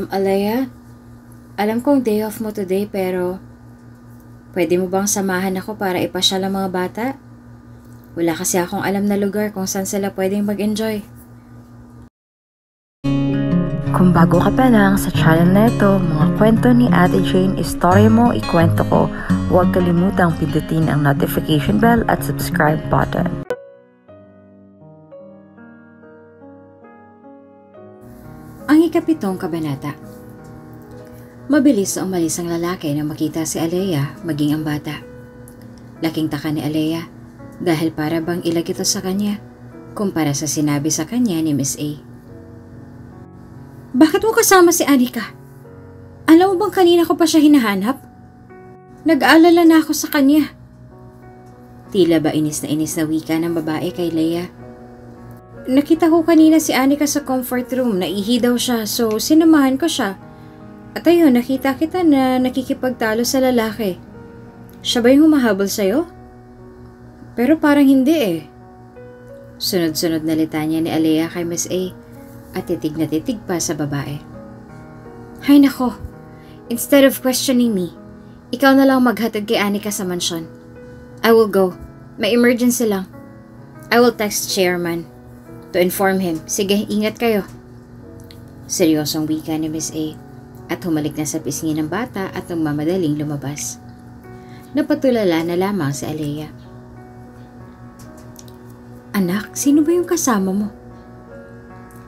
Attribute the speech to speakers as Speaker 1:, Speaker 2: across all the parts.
Speaker 1: Um, Alea, alam kong day off mo today pero pwede mo bang samahan ako para ipasyal ang mga bata? Wala kasi akong alam na lugar kung saan sila pwedeng mag-enjoy.
Speaker 2: Kung bago ka pa lang sa channel na ito, mga kwento ni Ate Jane, istorya mo, ikwento ko, huwag kalimutang pindutin ang notification bell at subscribe button.
Speaker 1: Ikapitong kabanata. Mabilis na umalis ang lalaki nang makita si Alea maging ang bata. Laking taka ni Alea dahil para bang ilag ito sa kanya kumpara sa sinabi sa kanya ni Miss A. Bakit mo kasama si Anika? Alam mo bang kanina ko pa siya hinahanap? Nag-aalala na ako sa kanya. Tila ba inis na inis na wika ng babae kay Leia? Nakita ko kanina si Anika sa comfort room, naihi daw siya so sinamahan ko siya. At ayun, nakita kita na nakikipagtalo sa lalaki. Siya ba yung humahabol sa'yo? Pero parang hindi eh. Sunod-sunod na litanya ni Alea kay Miss A at titig na titig pa sa babae. Hay nako, instead of questioning me, ikaw na lang maghatid kay Anika sa mansyon. I will go. May emergency lang. I will text chairman to inform him. Sige, ingat kayo. Seryosong wika ni Miss A at humalik na sa pisngi ng bata at nagmamadaling lumabas. Napatulala na lamang si Alea. Anak, sino ba yung kasama mo?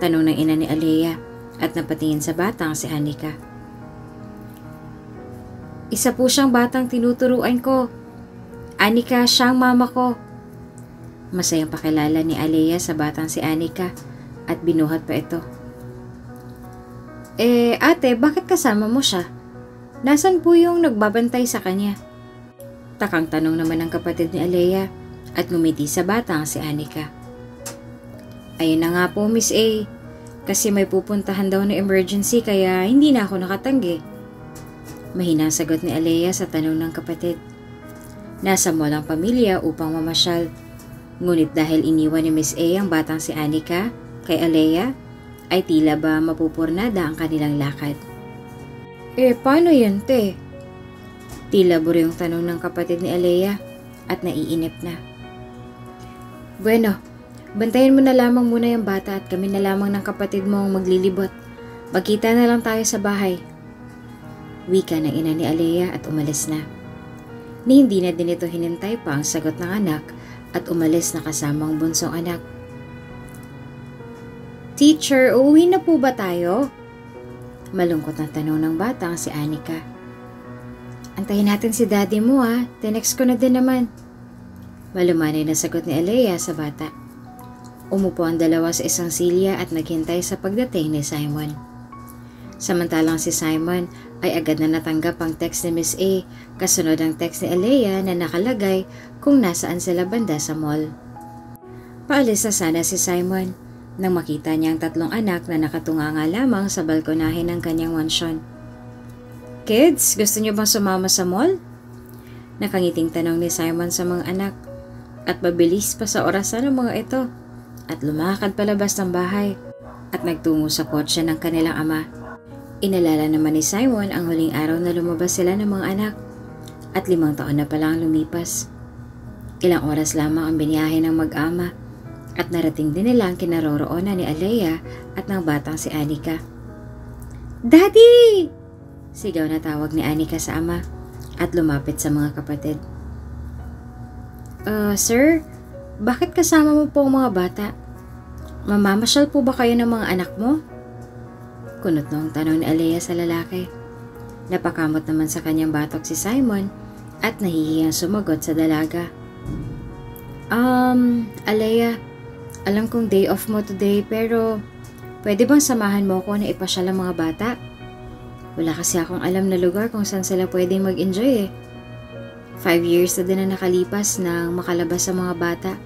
Speaker 1: Tanong ng ina ni Alea at napatingin sa batang si Anika. Isa po siyang batang tinuturuan ko. Anika, siyang mama ko. Masayang pakilala ni Alea sa batang si Anika at binuhat pa ito. Eh, ate, bakit kasama mo siya? Nasaan po yung nagbabantay sa kanya? Takang tanong naman ng kapatid ni Alea at ngumiti sa batang si Anika. Ayun na nga po, Miss A. Kasi may pupuntahan daw na emergency kaya hindi na ako nakatanggi. Mahina sagot ni Alea sa tanong ng kapatid. Nasa mall ang pamilya upang mamasyal. Ngunit dahil iniwan ni Miss A ang batang si Anika kay Alea, ay tila ba mapupurnada ang kanilang lakad. Eh, paano yan, te? Tila buro yung tanong ng kapatid ni Alea at naiinip na. Bueno, bantayan mo na lamang muna yung bata at kami na lamang ng kapatid mo ang maglilibot. Magkita na lang tayo sa bahay. Wika ng ina ni Alea at umalis na. Ni hindi na din ito hinintay pa ang sagot ng anak at umalis na kasama ang bunsong anak. Teacher, uuwi na po ba tayo? Malungkot na tanong ng batang si Anika. Antayin natin si daddy mo ha, tinext ko na din naman. Malumanay na sagot ni Alea sa bata. Umupo ang dalawa sa isang silya at naghintay sa pagdating ni Simon. Samantalang si Simon ay agad na natanggap ang text ni Miss A kasunod ang text ni Alea na nakalagay kung nasaan sila banda sa mall. Paalis na sana si Simon nang makita niya ang tatlong anak na nakatunganga lamang sa balkonahe ng kanyang mansyon. Kids, gusto niyo bang sumama sa mall? Nakangiting tanong ni Simon sa mga anak at mabilis pa sa orasan ng mga ito at lumakad palabas ng bahay at nagtungo sa kotse ng kanilang ama. Inalala naman ni Simon ang huling araw na lumabas sila ng mga anak at limang taon na palang lumipas. Ilang oras lamang ang biniyahe ng mag-ama at narating din nila ang kinaroroonan ni Alea at ng batang si Anika. Daddy! Sigaw na tawag ni Anika sa ama at lumapit sa mga kapatid. Uh, sir, bakit kasama mo po ang mga bata? Mamamasyal po ba kayo ng mga anak mo? Kunot noong tanong ni Alea sa lalaki. Napakamot naman sa kanyang batok si Simon at nahihiyang sumagot sa dalaga. Um, Alea, alam kong day off mo today pero pwede bang samahan mo ko na ipasyal ang mga bata? Wala kasi akong alam na lugar kung saan sila pwedeng mag-enjoy eh. Five years na din na nakalipas nang makalabas sa mga bata.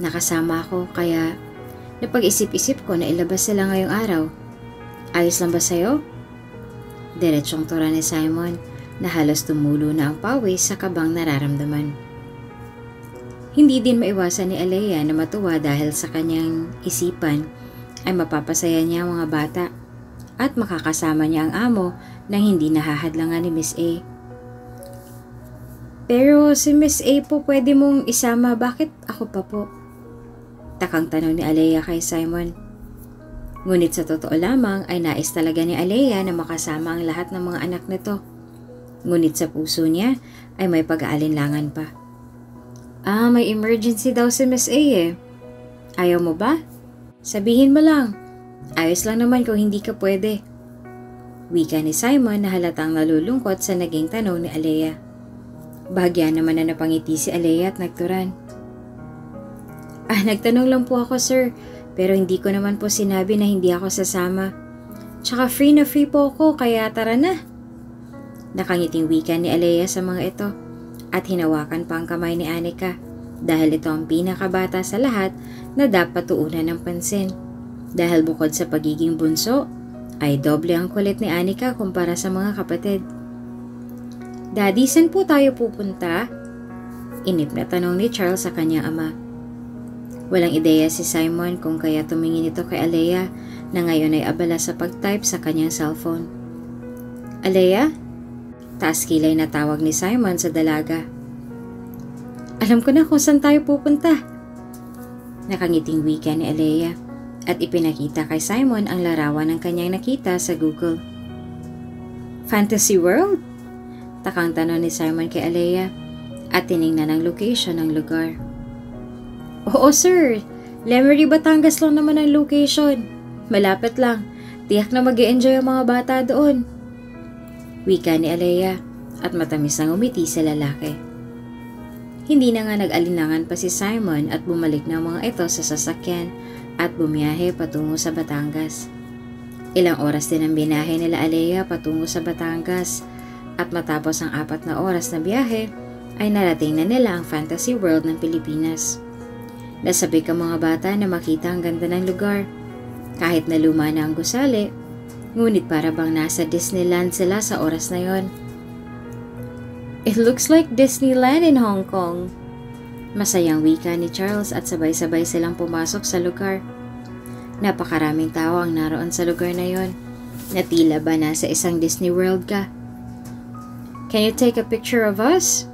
Speaker 1: Nakasama ako kaya napag-isip-isip ko na ilabas sila ngayong araw. Ayos lang ba sa'yo? Diretsong tura ni Simon na halos tumulo na ang pawis sa kabang nararamdaman. Hindi din maiwasan ni Alea na matuwa dahil sa kanyang isipan ay mapapasaya niya ang mga bata at makakasama niya ang amo nang hindi nahahadlangan ni Miss A. Pero si Miss A po pwede mong isama, bakit ako pa po? Takang tanong ni Alea kay Simon. Ngunit sa totoo lamang ay nais talaga ni Alea na makasama ang lahat ng mga anak nito. Ngunit sa puso niya ay may pag-aalinlangan pa. Ah, may emergency daw si Miss A eh. Ayaw mo ba? Sabihin mo lang. Ayos lang naman kung hindi ka pwede. Wika ni Simon na halatang nalulungkot sa naging tanong ni Alea. Bahagya naman na napangiti si Alea at nagturan. Ah, nagtanong lang po ako sir, pero hindi ko naman po sinabi na hindi ako sasama. Tsaka free na free po ako, kaya tara na. Nakangiting wika ni Alea sa mga ito at hinawakan pa ang kamay ni Anika dahil ito ang pinakabata sa lahat na dapat tuunan ng pansin. Dahil bukod sa pagiging bunso, ay doble ang kulit ni Anika kumpara sa mga kapatid. Daddy, saan po tayo pupunta? Inip na tanong ni Charles sa kanyang ama. Walang ideya si Simon kung kaya tumingin ito kay Alea na ngayon ay abala sa pag-type sa kanyang cellphone. Alea? Taas kilay na tawag ni Simon sa dalaga. Alam ko na kung saan tayo pupunta. Nakangiting wika ni Alea at ipinakita kay Simon ang larawan ng kanyang nakita sa Google. Fantasy World? Takang tanong ni Simon kay Alea at tiningnan ang location ng lugar. Oo sir, Lemery, Batangas lang naman ang location. Malapit lang. Tiyak na mag enjoy ang mga bata doon. Wika ni Alea at matamis ang umiti sa lalaki. Hindi na nga nag-alinangan pa si Simon at bumalik na mga ito sa sasakyan at bumiyahe patungo sa Batangas. Ilang oras din ang binahe nila Alea patungo sa Batangas at matapos ang apat na oras na biyahe ay narating na nila ang fantasy world ng Pilipinas. Nasabi ka mga bata na makita ang ganda ng lugar. Kahit na luma na ang gusali, ngunit para bang nasa Disneyland sila sa oras na yon. It looks like Disneyland in Hong Kong. Masayang wika ni Charles at sabay-sabay silang pumasok sa lugar. Napakaraming tao ang naroon sa lugar na yon. Natila ba na sa isang Disney World ka? Can you take a picture of us?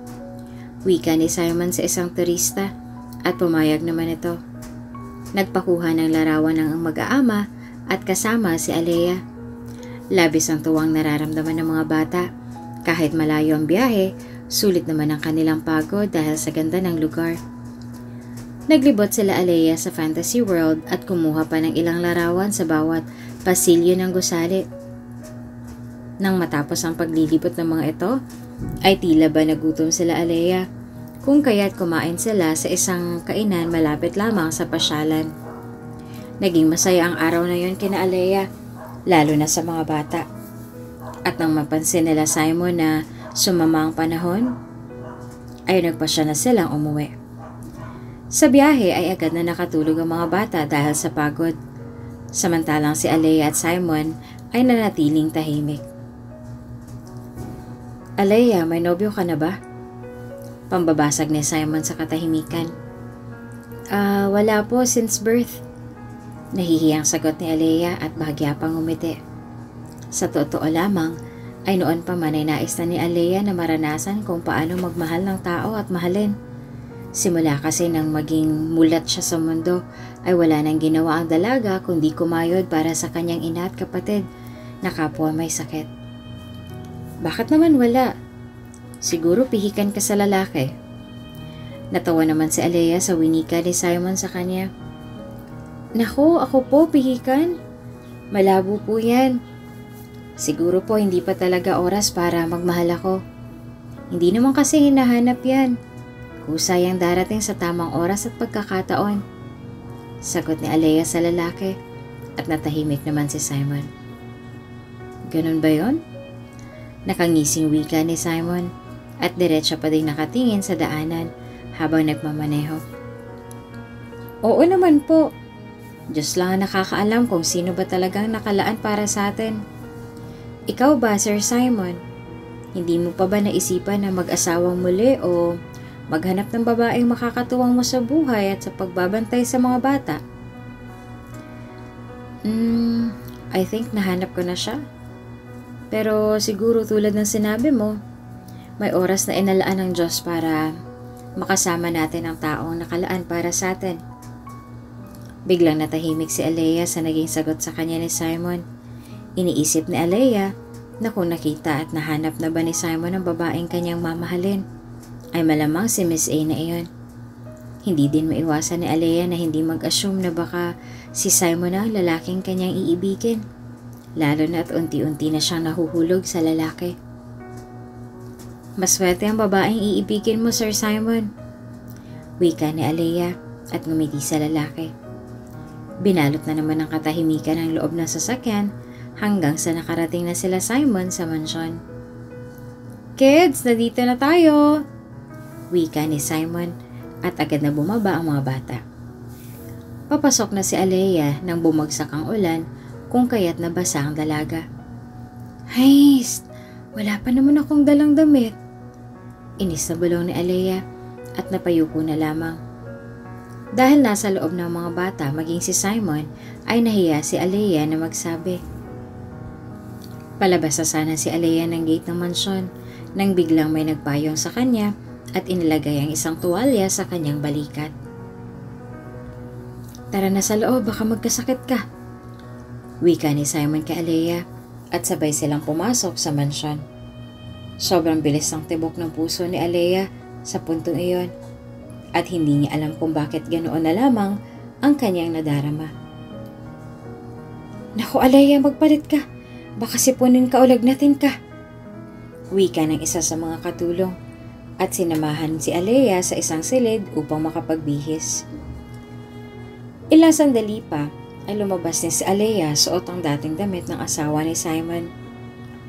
Speaker 1: Wika ni Simon sa isang turista at pumayag naman ito. Nagpakuha ng larawan ng mag-aama at kasama si Alea. Labis ang tuwang nararamdaman ng mga bata kahit malayo ang biyahe, sulit naman ang kanilang pagod dahil sa ganda ng lugar. Naglibot sila Alea sa Fantasy World at kumuha pa ng ilang larawan sa bawat pasilyo ng gusali. Nang matapos ang paglilibot ng mga ito, ay tila ba nagutom sila Alea, kung kaya't kumain sila sa isang kainan malapit lamang sa pasyalan. Naging masaya ang araw na yon kina Alea, lalo na sa mga bata. At nang mapansin nila Simon na sumama ang panahon, ay nagpasya na silang umuwi. Sa biyahe ay agad na nakatulog ang mga bata dahil sa pagod. Samantalang si Alea at Simon ay nanatiling tahimik. Alea, may nobyo ka na ba? Pambabasag ni Simon sa katahimikan. Ah, uh, wala po since birth. Nahihiyang sagot ni Alea at bahagya pang umiti. Sa totoo lamang, ay noon pa man ay nais na ni Alea na maranasan kung paano magmahal ng tao at mahalin. Simula kasi nang maging mulat siya sa mundo, ay wala nang ginawa ang dalaga kundi kumayod para sa kanyang ina at kapatid na kapwa may sakit. Bakit naman wala? Siguro pihikan ka sa lalaki. Natawa naman si Alea sa winika ni Simon sa kanya. Nako, ako po pihikan. Malabo po yan. Siguro po hindi pa talaga oras para magmahal ako. Hindi naman kasi hinahanap yan. Kusay ang darating sa tamang oras at pagkakataon. Sagot ni Alea sa lalaki at natahimik naman si Simon. Ganun ba yon? Nakangising wika ni Simon at diretso pa din nakatingin sa daanan habang nagmamaneho. Oo naman po. Diyos lang ang nakakaalam kung sino ba talagang nakalaan para sa atin. Ikaw ba, Sir Simon? Hindi mo pa ba naisipan na mag-asawang muli o maghanap ng babaeng makakatuwang mo sa buhay at sa pagbabantay sa mga bata? Hmm, I think nahanap ko na siya. Pero siguro tulad ng sinabi mo, may oras na inalaan ng Diyos para makasama natin ang taong nakalaan para sa atin. Biglang natahimik si Alea sa naging sagot sa kanya ni Simon. Iniisip ni Alea na kung nakita at nahanap na ba ni Simon ang babaeng kanyang mamahalin, ay malamang si Miss A na iyon. Hindi din maiwasan ni Alea na hindi mag-assume na baka si Simon na ang lalaking kanyang iibigin, lalo na at unti-unti na siyang nahuhulog sa lalaki. Maswerte ang babaeng iibigin mo, Sir Simon. Wika ni Alea at ngumiti sa lalaki. Binalot na naman ng katahimikan ang loob ng sasakyan hanggang sa nakarating na sila Simon sa mansyon. Kids, nandito na tayo! Wika ni Simon at agad na bumaba ang mga bata. Papasok na si Alea nang bumagsak ang ulan kung kaya't nabasa ang dalaga. Hays, wala pa naman akong dalang damit. Inis na bulong ni Alea at napayuko na lamang. Dahil nasa loob ng mga bata maging si Simon ay nahiya si Alea na magsabi. Palabas na sana si Alea ng gate ng mansyon nang biglang may nagpayong sa kanya at inilagay ang isang tuwalya sa kanyang balikat. Tara na sa loob, baka magkasakit ka. Wika ni Simon kay Alea at sabay silang pumasok sa mansyon. Sobrang bilis ng tibok ng puso ni Alea sa puntong iyon at hindi niya alam kung bakit ganoon na lamang ang kanyang nadarama. Naku Alaya, magpalit ka. Baka sipunin ka o lagnatin ka. Wika ng isa sa mga katulong at sinamahan si Alea sa isang silid upang makapagbihis. Ilang sandali pa ay lumabas ni si Alea suot ang dating damit ng asawa ni Simon.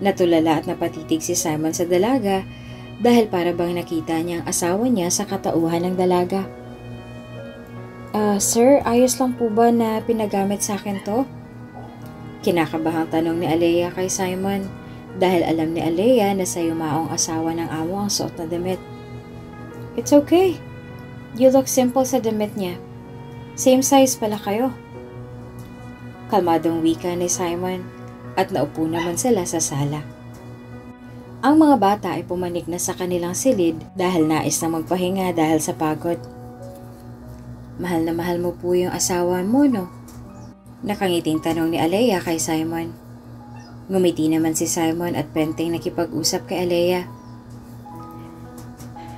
Speaker 1: Natulala at napatitig si Simon sa dalaga dahil para bang nakita niya ang asawa niya sa katauhan ng dalaga. Uh, sir, ayos lang po ba na pinagamit sa akin to? Kinakabahang tanong ni Alea kay Simon dahil alam ni Alea na sa yumaong asawa ng amo ang suot na damit. It's okay. You look simple sa damit niya. Same size pala kayo. Kalmadong wika ni Simon at naupo naman sila sa sala. Ang mga bata ay pumanik na sa kanilang silid dahil nais na magpahinga dahil sa pagod. Mahal na mahal mo po yung asawa mo, no? Nakangiting tanong ni Alea kay Simon. Ngumiti naman si Simon at penteng nakipag-usap kay Alea.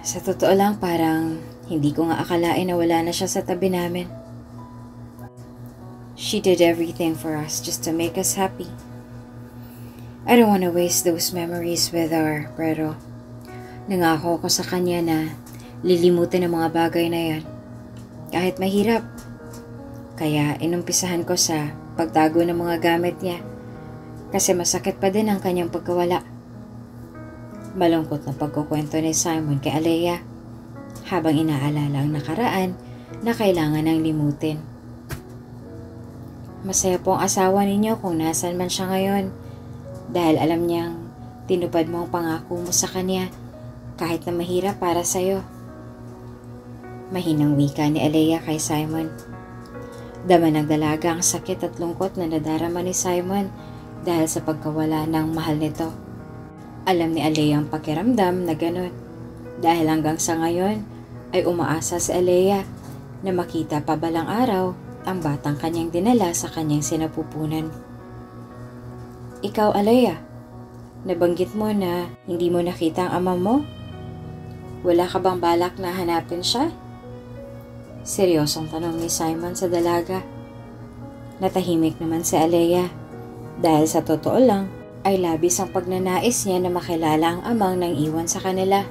Speaker 1: Sa totoo lang parang hindi ko nga akalain na wala na siya sa tabi namin. She did everything for us just to make us happy. I don't want to waste those memories with her, pero nangako ko sa kanya na lilimutin ang mga bagay na yan. Kahit mahirap. Kaya inumpisahan ko sa pagtago ng mga gamit niya kasi masakit pa din ang kanyang pagkawala. Malungkot na pagkukwento ni Simon kay Alea habang inaalala ang nakaraan na kailangan ng limutin. Masaya po ang asawa ninyo kung nasan man siya ngayon dahil alam niyang tinupad mo ang pangako mo sa kanya kahit na mahirap para sa'yo. Mahinang wika ni Alea kay Simon. Dama ng dalaga ang sakit at lungkot na nadarama ni Simon dahil sa pagkawala ng mahal nito. Alam ni Alea ang pakiramdam na ganun dahil hanggang sa ngayon ay umaasa si Alea na makita pa balang araw ang batang kanyang dinala sa kanyang sinapupunan. Ikaw, Alaya, nabanggit mo na hindi mo nakita ang ama mo? Wala ka bang balak na hanapin siya? Seryosong tanong ni Simon sa dalaga. Natahimik naman si Alea dahil sa totoo lang ay labis ang pagnanais niya na makilala ang amang nang iwan sa kanila.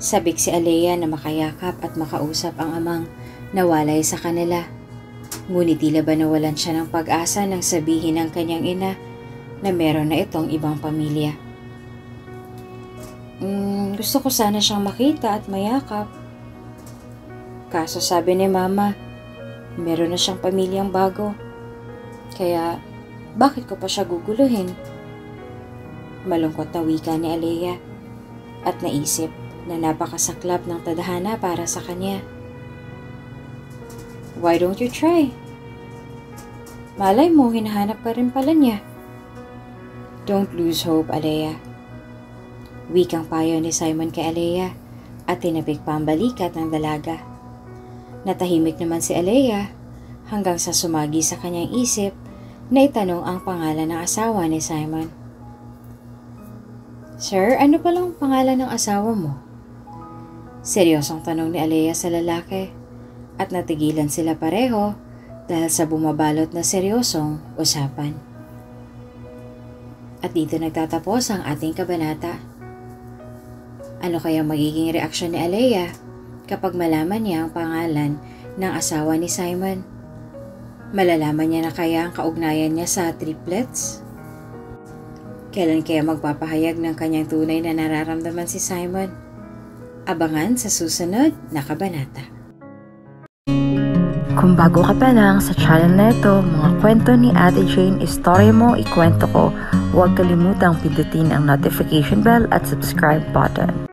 Speaker 1: Sabik si Alea na makayakap at makausap ang amang nawalay sa kanila. Ngunit tila ba nawalan siya ng pag-asa nang sabihin ng kanyang ina na meron na itong ibang pamilya. Mm, gusto ko sana siyang makita at mayakap. Kaso sabi ni mama, meron na siyang pamilyang bago. Kaya, bakit ko pa siya guguluhin? Malungkot na wika ni Alea at naisip na napakasaklap ng tadhana para sa kanya. Why don't you try? Malay mo, hinahanap ka rin pala niya. Don't lose hope, Alea. Wikang payo ni Simon kay Alea at tinapik pa ang balikat ng dalaga. Natahimik naman si Alea hanggang sa sumagi sa kanyang isip na itanong ang pangalan ng asawa ni Simon. Sir, ano palang pangalan ng asawa mo? Seryosong tanong ni Alea sa lalaki at natigilan sila pareho dahil sa bumabalot na seryosong usapan. At dito nagtatapos ang ating kabanata. Ano kaya magiging reaksyon ni Alea kapag malaman niya ang pangalan ng asawa ni Simon? Malalaman niya na kaya ang kaugnayan niya sa triplets? Kailan kaya magpapahayag ng kanyang tunay na nararamdaman si Simon? Abangan sa susunod na kabanata.
Speaker 2: Kung bago ka pa lang sa channel na ito, mga kwento ni Ate Jane, istorya mo, ikwento ko, huwag kalimutang pindutin ang notification bell at subscribe button.